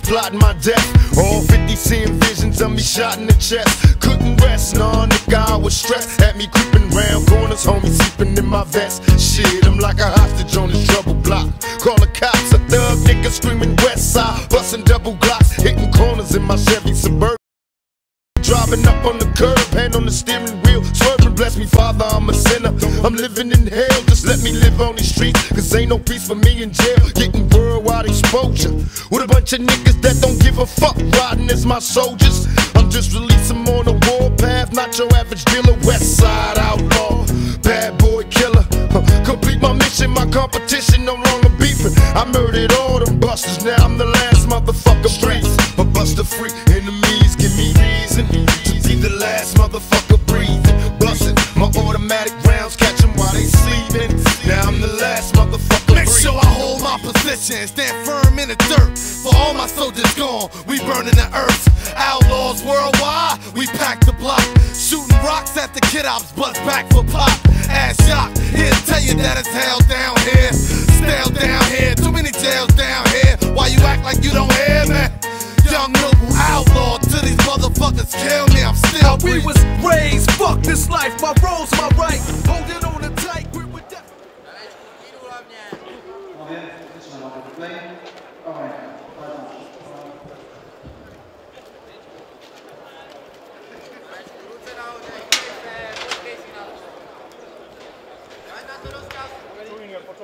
police plotting my death. All 50 seeing visions of me shot in the chest. Couldn't rest, nah, nigga, I was stressed. Had me creeping round corners, homie, sleeping in my vest. Shit, I'm like a hostage on this trouble block. Call the cops, a thug nigga screaming west side. Busting double glocks, hitting corners in my Chevy Suburban. Coming up on the curb, hand on the steering wheel, swerving. Bless me, Father, I'm a sinner. I'm living in hell, just let me live on these streets. Cause ain't no peace for me in jail. Getting worldwide exposure with a bunch of niggas that don't give a fuck. Riding as my soldiers. I'm just releasing on the warpath, not your average dealer. West side outlaw, bad boy killer. Complete my mission, my competition no longer beefing. I murdered all them busters, now I'm the last motherfucker. Strength, a buster freak, enemies give me motherfucker breathing. Bustin' my automatic rounds, catch them while they Now I'm the last motherfucker. Make breathing. sure I hold my position, stand firm in the dirt. For all my soldiers gone, we burning the earth. Outlaws worldwide, we pack the block. Shooting rocks at the kid ops, bust back for pop. Ass shot, he'll tell you that it's hell down here. Stale down here, too many jails down here. Why you act like you don't hear me? Young noble outlaw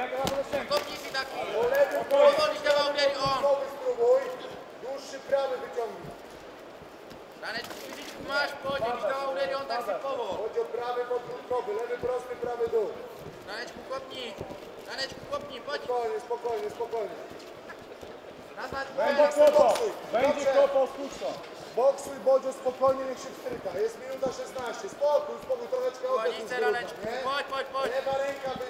Kopnij się taki. Powolić dawał Gary on. Spróbuj. Dłuższy prawy wyciągnij. Danek masz podziel i dawał Gary on tak sypowo. Chodź o prawy podkrótkowy, lewy prosty, prawy dół. Daneczku kopnij. Daneczku kopnij, chodź. Spokojnie, spokojnie, spokojnie. Będzie kopo, będzie kopo niech się wstryka. Jest minuta 16, spokój, spokój, troszeczkę oddech. Chodź, chodź, chodź. Lewa ręka wy,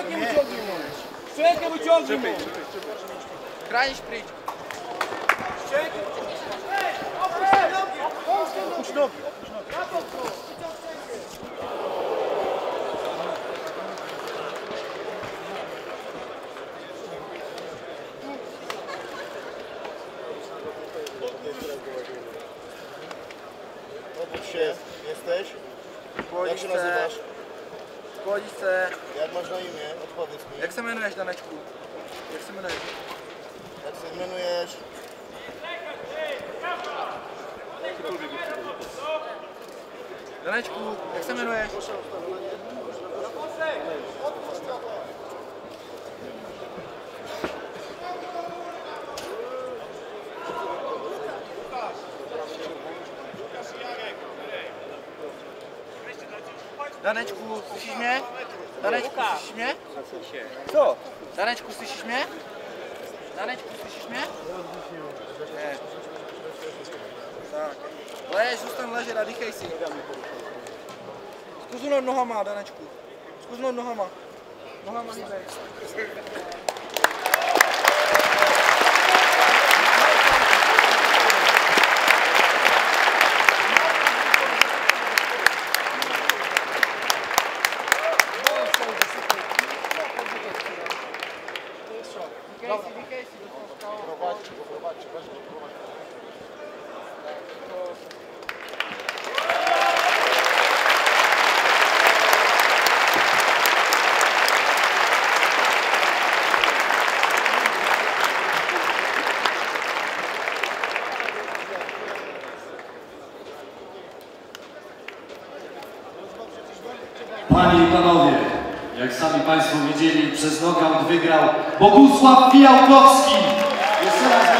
Średnie wyciągnij możesz. Średnie wyciągnij możesz. Kranić przyjdź. Średnie Opuść nogi. Obudź się, jesteś? Jak się nazywasz? Pohodí se. Jak máš na jméně? Odpověď mi. Jak se jmenuješ, Danečku? Jak se jmenuješ? Jak se jmenuješ? Danečku, jak se jmenuješ? Odpustil Danečku, slyšíš mě? Danečku, slyšíš mě? Co? Danečku, slyšíš mě? Danečku, slyšíš mě? Ne. Tak. Lež, zůstan ležet a dýchej si. Zkus nohama, Danečku. Zkus nohama. Nohama hýbej. Najsilniejsi wyciągają. Prowadźcie, prowadźcie, weź go prowadźcie. Panie i Panowie, Jak sami Państwo wiedzieli, przez nogę wygrał Bogusław Fijałkowski. Jeszcze raz